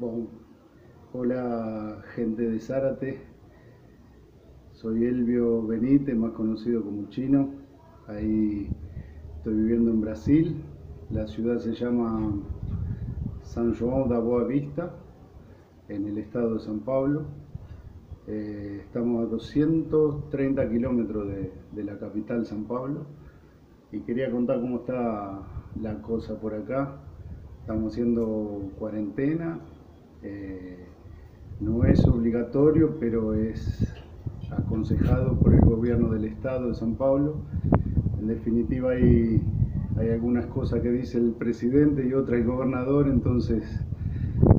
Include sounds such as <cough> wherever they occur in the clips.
Bon. Hola gente de Zárate, soy Elvio Benítez, más conocido como Chino. Ahí estoy viviendo en Brasil. La ciudad se llama San João da Boa Vista, en el estado de San Pablo. Eh, estamos a 230 kilómetros de, de la capital San Pablo y quería contar cómo está la cosa por acá. Estamos haciendo cuarentena. Eh, no es obligatorio, pero es aconsejado por el gobierno del estado de San Pablo. En definitiva hay, hay algunas cosas que dice el presidente y otras el gobernador, entonces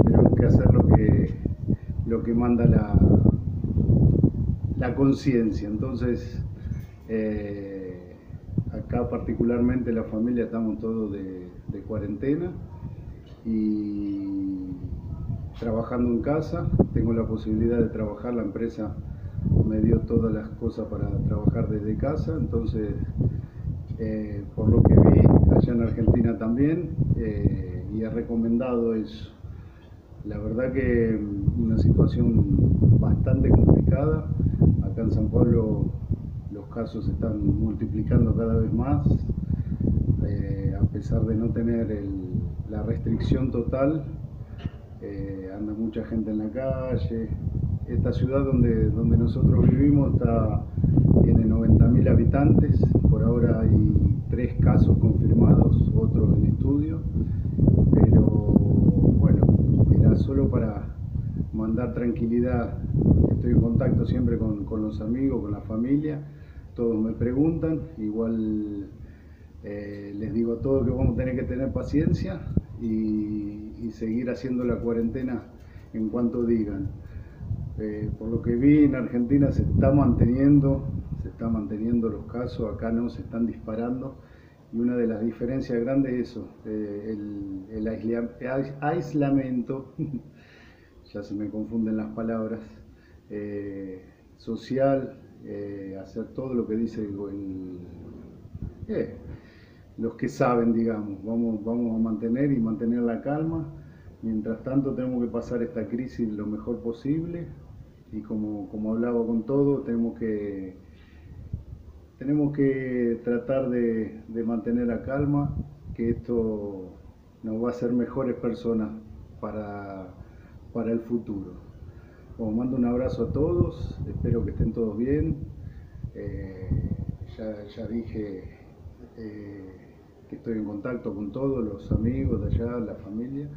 tenemos que hacer lo que, lo que manda la, la conciencia. Entonces, eh, acá particularmente la familia estamos todos de, de cuarentena y trabajando en casa, tengo la posibilidad de trabajar, la empresa me dio todas las cosas para trabajar desde casa, entonces eh, por lo que vi allá en Argentina también eh, y he recomendado eso. La verdad que mm, una situación bastante complicada, acá en San Pablo los casos se están multiplicando cada vez más, eh, a pesar de no tener la restricción total, eh, anda mucha gente en la calle. Esta ciudad donde, donde nosotros vivimos está, tiene 90.000 habitantes, por ahora hay tres casos confirmados, otros en estudio, pero bueno, era solo para mandar tranquilidad. Estoy en contacto siempre con, con los amigos, con la familia, todos me preguntan, igual eh, les digo a todos que vamos a tener que tener paciencia y, seguir haciendo la cuarentena en cuanto digan. Eh, por lo que vi en Argentina se está manteniendo, se está manteniendo los casos, acá no se están disparando y una de las diferencias grandes es eso, eh, el, el aisla, aislamiento, <laughs> ya se me confunden las palabras, social, hacer todo lo que dice el, el los que saben, digamos, vamos, vamos a mantener y mantener la calma. Mientras tanto tenemos que pasar esta crisis lo mejor posible y como, como hablaba con todo, tenemos que, tenemos que tratar de, de mantener la calma, que esto nos va a hacer mejores personas para, para el futuro. Os mando un abrazo a todos, espero que estén todos bien. Eh, ya, ya, dije estoy en contacto con todos los amigos de allá, la familia.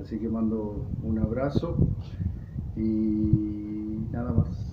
Así que mando un abrazo y nada más.